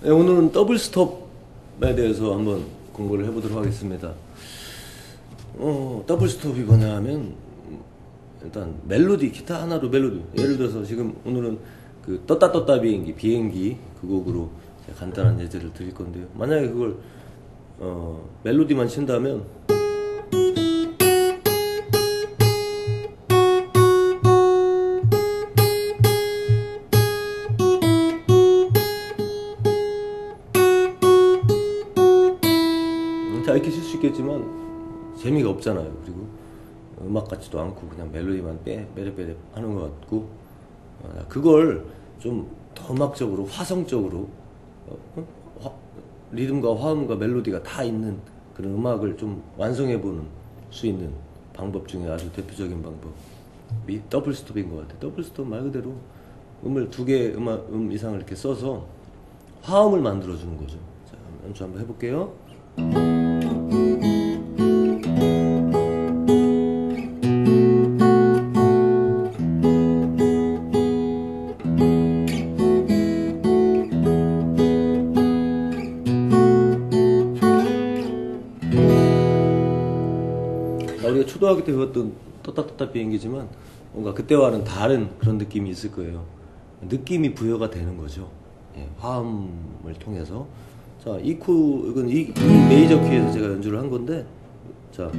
네, 오늘은 double stop에 대해서 한번 공부를 해보도록 하겠습니다. 어, double stop이 뭐냐 하면, 일단 멜로디, 기타 하나로 멜로디. 예를 들어서 지금 오늘은 그 떴다 떴다 비행기, 비행기 그 곡으로 간단한 예제를 드릴 건데요. 만약에 그걸, 어, 멜로디만 친다면, 있겠지만 재미가 없잖아요. 그리고 음악 같지도 않고 그냥 멜로디만 빼 빼레빼레 하는 것 같고 어, 그걸 좀 더 음악적으로 화성적으로 어, 리듬과 화음과 멜로디가 다 있는 그런 음악을 좀 완성해 보는 수 있는 방법 중에 아주 대표적인 방법이 double stop인 것 같아요. double stop 말 그대로 음을 두 개 음악 음 이상을 이렇게 써서 화음을 만들어 주는 거죠. 자, 연주 한번 해볼게요. 우리가 초등학교 때 배웠던 떴다 비행기지만 뭔가 그때와는 다른 그런 느낌이 있을 거예요. 느낌이 부여가 되는 거죠. 예, 화음을 통해서. 자, E 코, 이건 E, E major key에서 제가 연주를 한 건데, 자,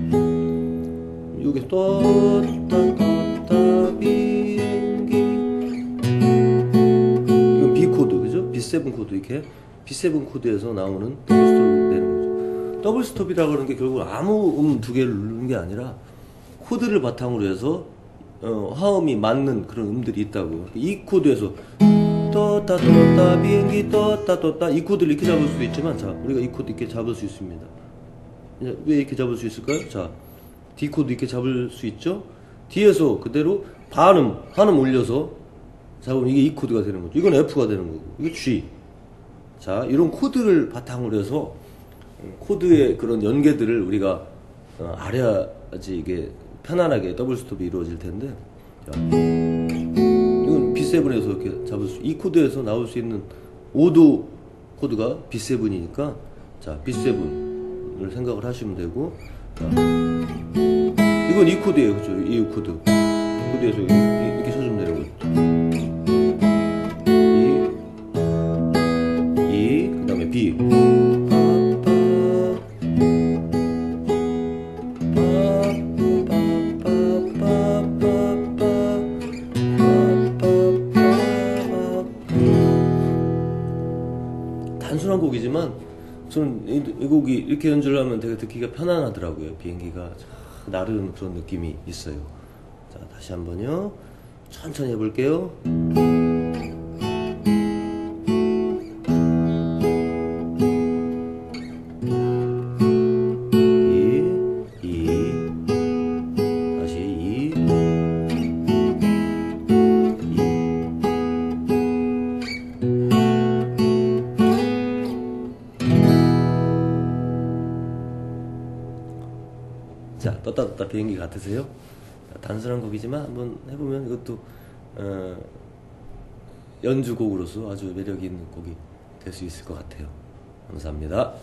여기 떴다 비행기. 이건 B 코드, 그죠? B7 코드, 이렇게. B7 코드에서 나오는 stop이 되는. double stop이라고 하는 게 결국 아무 음 두 개를 누르는 게 아니라 코드를 바탕으로 해서 어, 화음이 맞는 그런 음들이 있다고. E 코드에서 떴다 떴다 비행기 떴다 떴다 E 코드를 이렇게 잡을 수도 있지만 자 우리가 E 코드 이렇게 잡을 수 있습니다. 왜 이렇게 잡을 수 있을까요? 자 D 코드 이렇게 잡을 수 있죠. D에서 그대로 반음 한음 올려서 잡으면 이게 E 코드가 되는 거죠. 이건 F가 되는 거고 이게 G. 자 이런 코드를 바탕으로 해서 코드의 그런 연계들을 우리가 어, 알아야지 이게 편안하게 double stop이 이루어질 텐데. 자, 이건 B7에서 이렇게 잡을 수, E 코드에서 나올 수 있는 5도 코드가 B7이니까 자 B7을 생각을 하시면 되고 자, 이건 E 코드예요. 그죠? E 코드. E 코드에서 이- 이렇게 쳐주면 되는 거죠. E, E, 그 다음에 B 단순한 곡이지만 저는 이, 이 곡이 이렇게 연주를 하면 되게 듣기가 편안하더라고요. 비행기가 참 나르는 그런 느낌이 있어요. 자, 다시 한번요. 천천히 해볼게요. 자, 떴다 떴다 비행기 같으세요? 단순한 곡이지만 한번 해보면 이것도 어, 연주곡으로서 아주 매력 있는 곡이 될 수 있을 것 같아요. 감사합니다.